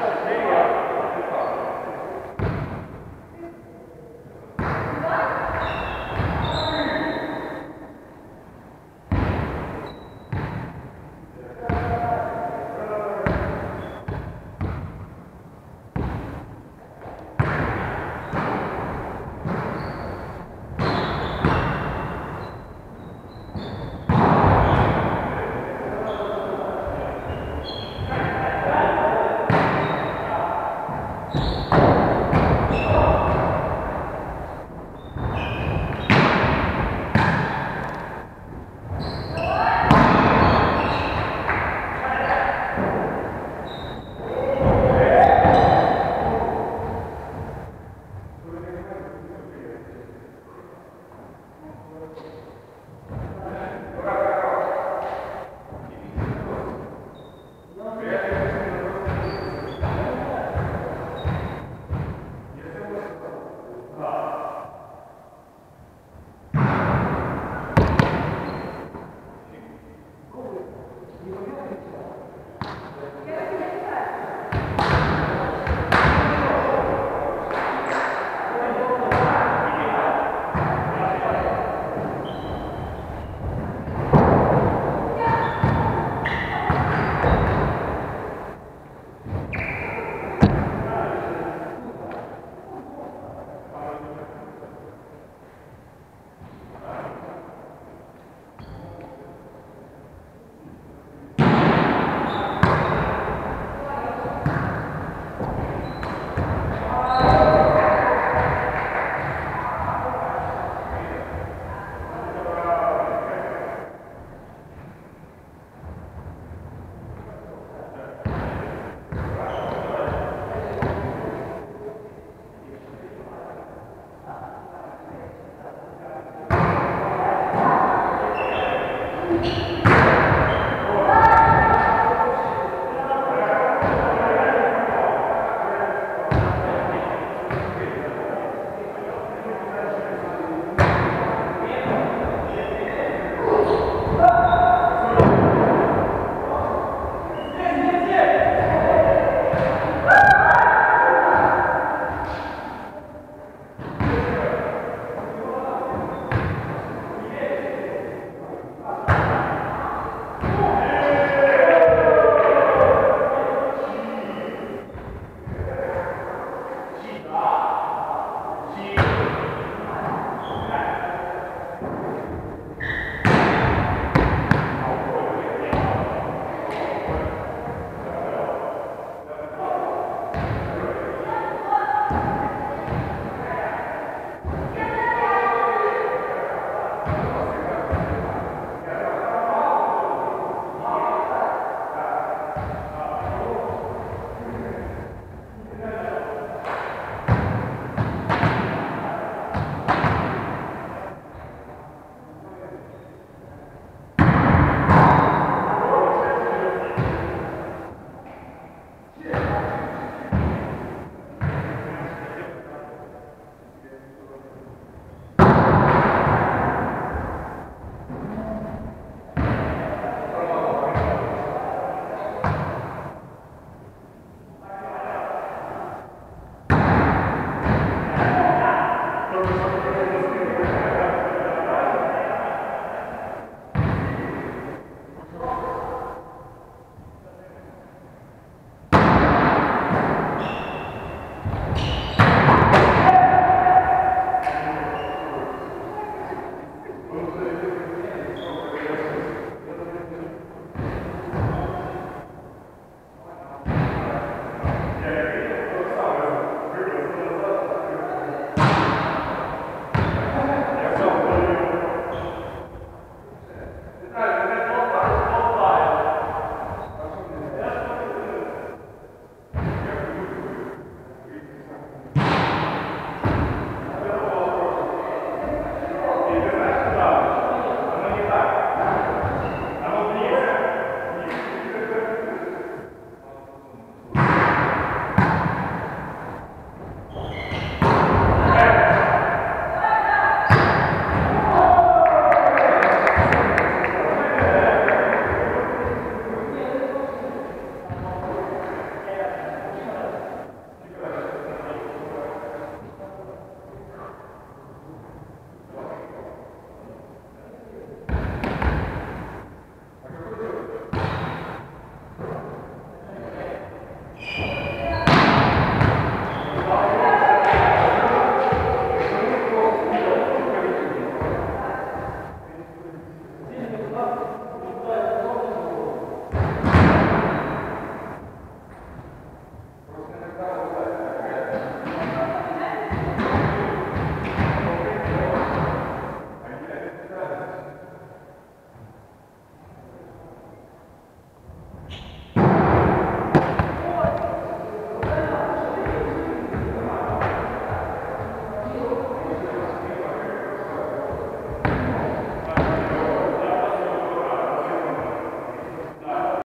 Hey.